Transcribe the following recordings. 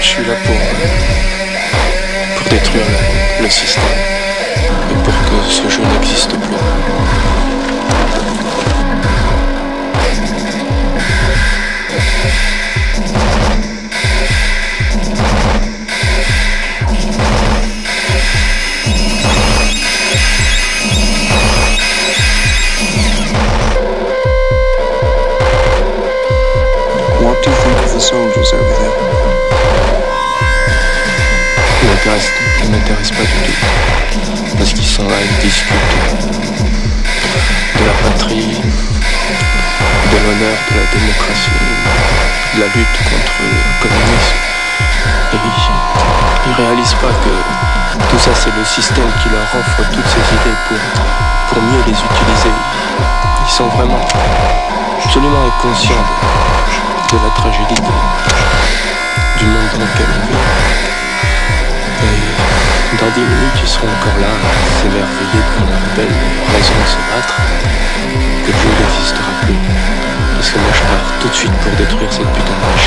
Je suis là pour, pour détruire le système et pour que ce jeu n'existe plus. Soldiers over there? Ils m'intéressent- ils m'intéressent pas du tout. Parce qu'ils sont là, ils discutent de la patrie, de l'honneur, de la démocratie, de la lutte contre le communisme. Et ils, ils réalisent pas que tout ça c'est le système qui leur offre toutes ces idées pour, pour mieux les utiliser. Ils sont vraiment absolument inconscients de, la tragédie du monde dans lequel on vit. Et dans 10 minutes, ils seront encore là, s'émerveiller devant la belle raison de se battre, que Dieu n'existera plus. Parce que moi, je pars tout de suite pour détruire cette putain de machine.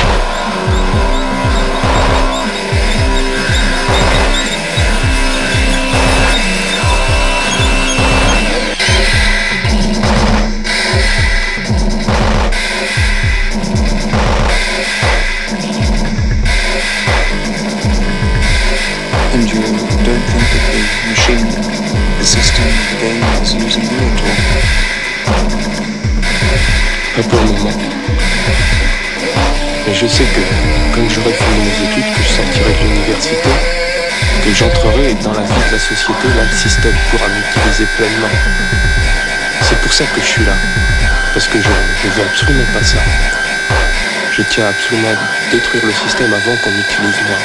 At all? Pas pour le moment. Mais je sais que, comme j'aurai fini mes études, que je sortirai de l'université, que j'entrerai dans la vie de la société, là, le système pourra m'utiliser pleinement. C'est pour ça que je suis là. Parce que je, je veux absolument pas ça. Je tiens absolument à détruire le système avant qu'on m'utilise moi.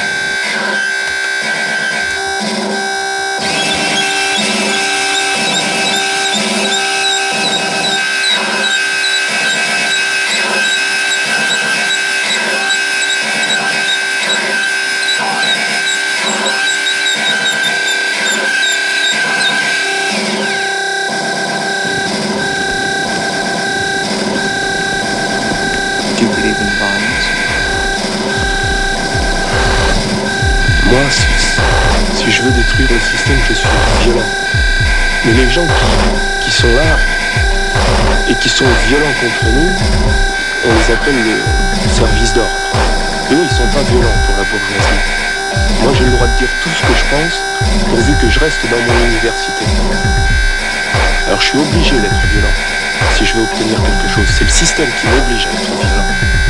Moi, si, je veux détruire le système, je suis violent. Mais les gens qui, qui sont là et qui sont violents contre nous, on les appelle le service d'ordre. Eux, ils sont pas violents pour la bourgeoisie. Moi, j'ai le droit de dire tout ce que je pense, pourvu que je reste dans mon université. Alors, je suis obligé d'être violent si je veux obtenir quelque chose. C'est le système qui m'oblige à être violent.